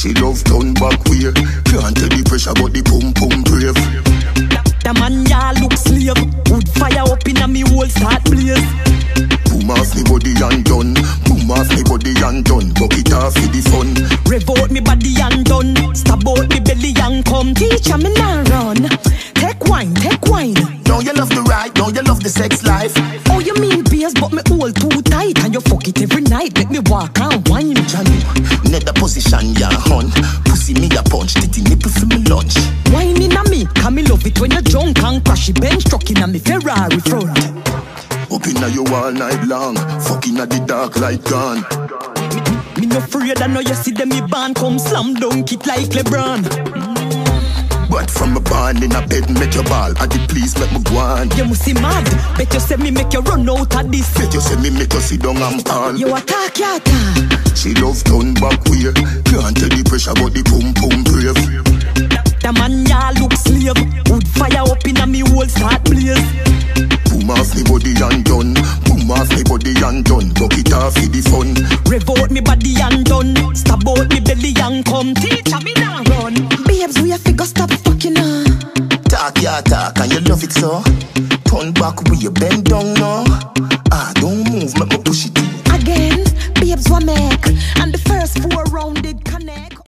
She love turn back way. Can't tell the pressure, but the pum pum brave. The man ya look slave. Wood fire up in a me whole start blaze. Boom off me body and done. Boom off me body and done. Bucket off for the fun. Rev out me body and done. Stab out me belly and come. Teacher me now run. Love the sex life. Oh, you mean beers, but me hold too tight. And you fuck it every night. Make me walk and wine. Janu, nether position, ya hun. Pussy me a punch, titty nipple for me lunch. In a me, can me love it when you're drunk and crashy bench truck in a me Ferrari front. Up inna you all night long, fucking at the dark light gone. Me no afraid, I know you see them me band come slam dunk it like LeBron. But from a barn in a bed, make your ball. I did please make me go on. You must see mad, bet you say me make you run out of this. Bet you say me make you sit down and call. You attack, you attack. She love turn back way. Can't tell the pressure, but the pum pum brave. The man ya look slave. Wood fire up in a me whole start blaze. Boom off me body and done. Boom off me body and done. Bucket off for the fun. Rev out me body and done. Stab out me belly and come. Teacher me now run. Babes, we have to go stop fucking her. Ya talk and you love it so. Turn back where you bend down now. Ah, don't move, make me push it. Again, babes, what make?